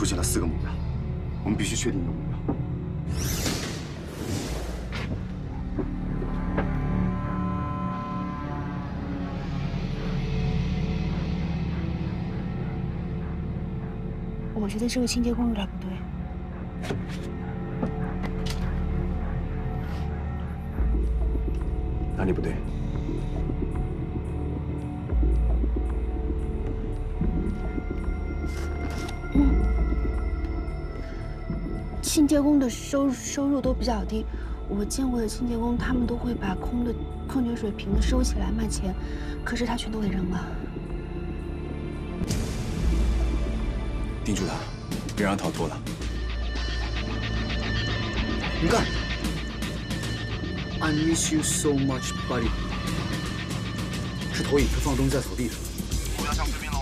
出现了四个目标，我们必须确定一个目标。我觉得这个清洁工有点不对。哪里不对？清洁工的收收入都比较低，我见过的清洁工，他们都会把空的矿泉水瓶子收起来卖钱，可是他全都给扔了。盯住他，别让他逃脱了。你干！I miss you so much, buddy。是投影，他放东西在草地上。不要向对面